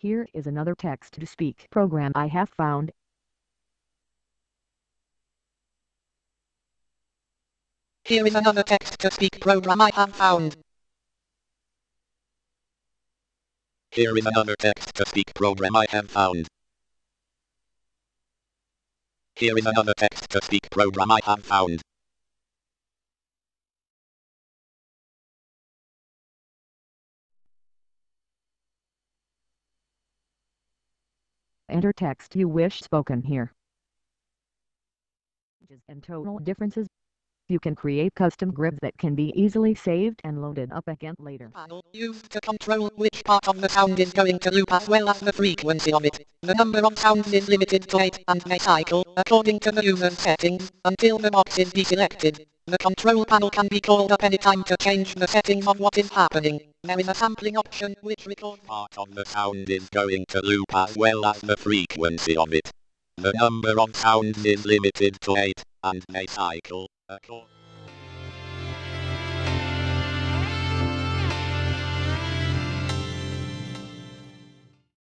Here is another text-to-speak program I have found. Here is another text-to-speak program I have found. Here is another text-to-speak program I have found. Here is another text-to-speak program I have found. Enter text you wish spoken here. And total differences. You can create custom grids that can be easily saved and loaded up again later. Used to control which part of the sound is going to loop as well as the frequency of it. The number of sounds is limited to 8 and may cycle, according to the user's settings, until the box is deselected. The control panel can be called up anytime to change the settings of what is happening. There is a sampling option which records Part of the sound is going to loop as well as the frequency of it. The number of sounds is limited to 8, and may cycle, according